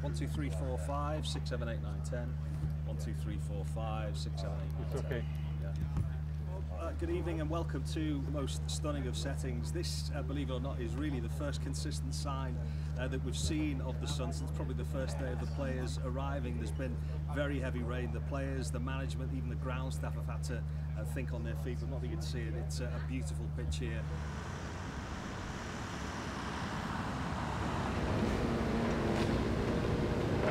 One, two, three, four, five, six, seven, eight, nine, ten. One, two, three, four, five, six, seven, eight, nine, It's ten. okay. Yeah. Uh, good evening and welcome to most stunning of settings. This, uh, believe it or not, is really the first consistent sign uh, that we've seen of the sun since probably the first day of the players arriving. There's been very heavy rain. The players, the management, even the ground staff have had to uh, think on their feet. But not that you can see it. It's uh, a beautiful pitch here.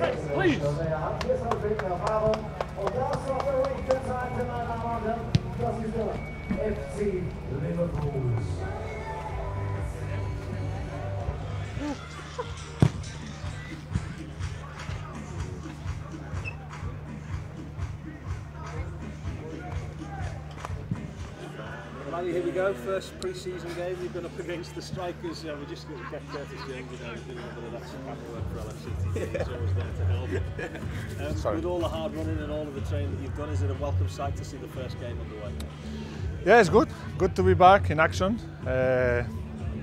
Lukas Friedrich. Also er hat hier seine Fehlgerfahrung. Und das auf der rechten Seite, meine Damen und Herren, das ist der FC Liverpool. Go. First pre-season game. You've been up against the strikers. Yeah, we just got to get Curtis Jones, you know, doing a bit of that camera work for LFC. He's always there to help. Um, Sorry. with all the hard running and all of the training that you've done, is it a welcome sight to see the first game underway? Yeah, it's good. Good to be back in action. Uh,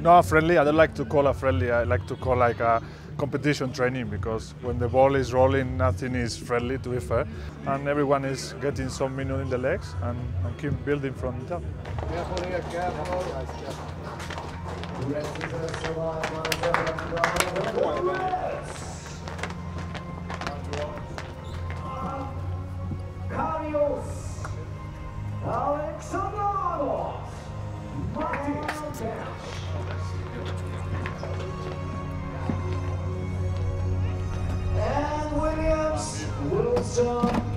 not friendly. I don't like to call a friendly. I like to call like a competition training because when the ball is rolling, nothing is friendly to be fair, and everyone is getting some minute in the legs and, and keep building from the top. Survive, meine 对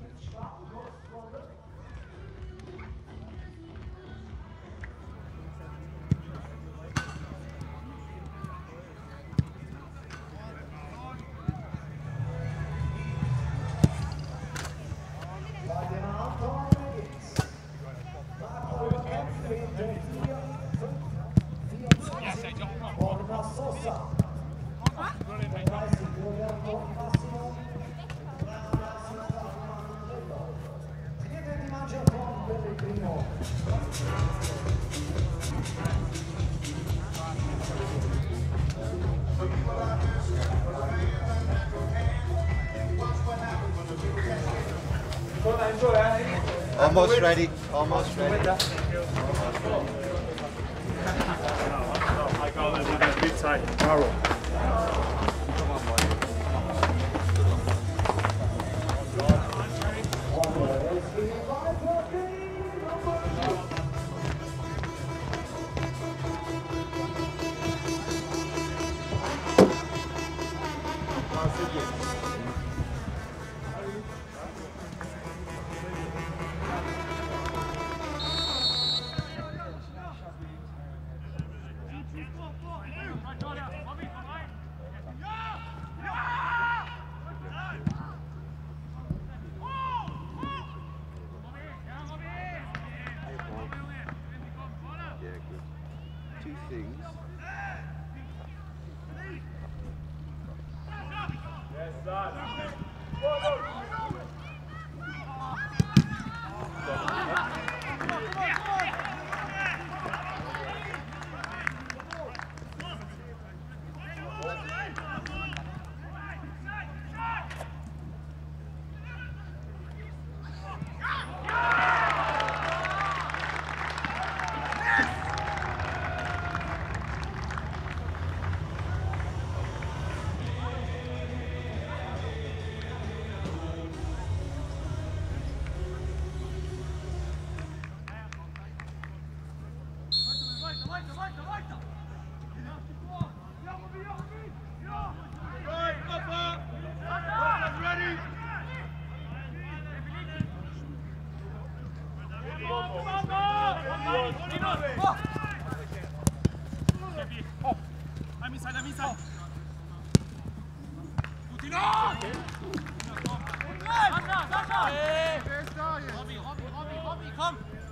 Almost ready. Almost ready. I got bit tight. Offside.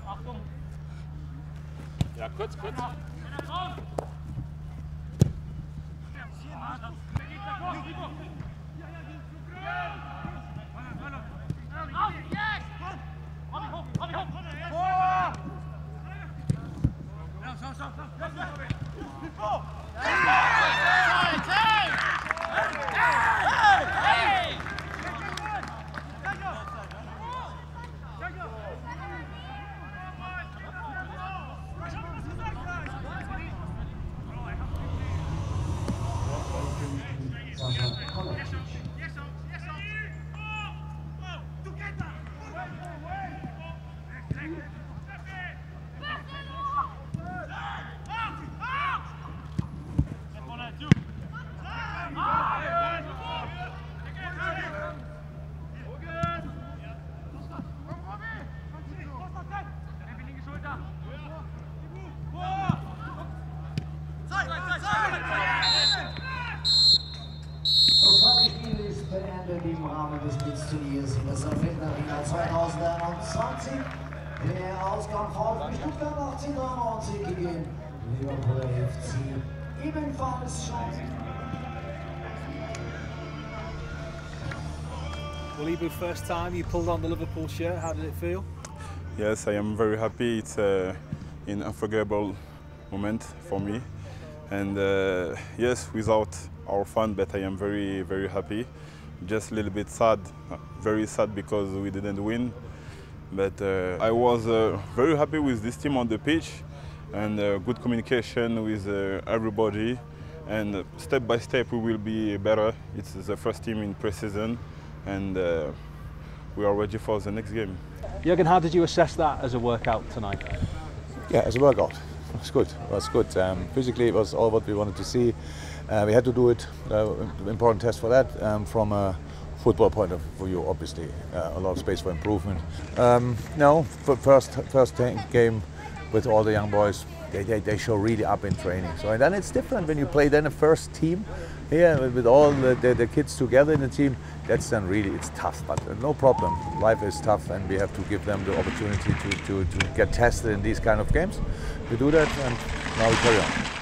Achtung! Ja, kurz, kurz. Sascha Der Ausgang VfB Stuttgart 1893 gegen Liverpool FC ebenfalls schon Well, Ibu, first time you pulled on the Liverpool shirt, how did it feel? Yes, I am very happy. It's uh, an unforgettable moment for me. And uh, yes, without our fun, but I am very, very happy. Just a little bit sad, very sad because we didn't win. But uh, I was uh, very happy with this team on the pitch and uh, good communication with uh, everybody. And uh, step by step, we will be better. It's the first team in pre-season, and uh, we are ready for the next game. Jürgen, how did you assess that as a workout tonight? Yeah, as a workout, it was good. It was good. Um, physically, it was all what we wanted to see. Uh, we had to do it. Uh, important test for that. Um, from a football point of view, obviously, uh, a lot of space for improvement. Um, no, first first game with all the young boys, they, they, they show really up in training. So and then it's different when you play then a first team here with, with all the, the, the kids together in the team. That's then really it's tough, but uh, no problem. Life is tough, and we have to give them the opportunity to, to, to get tested in these kind of games. We do that, and now we carry on.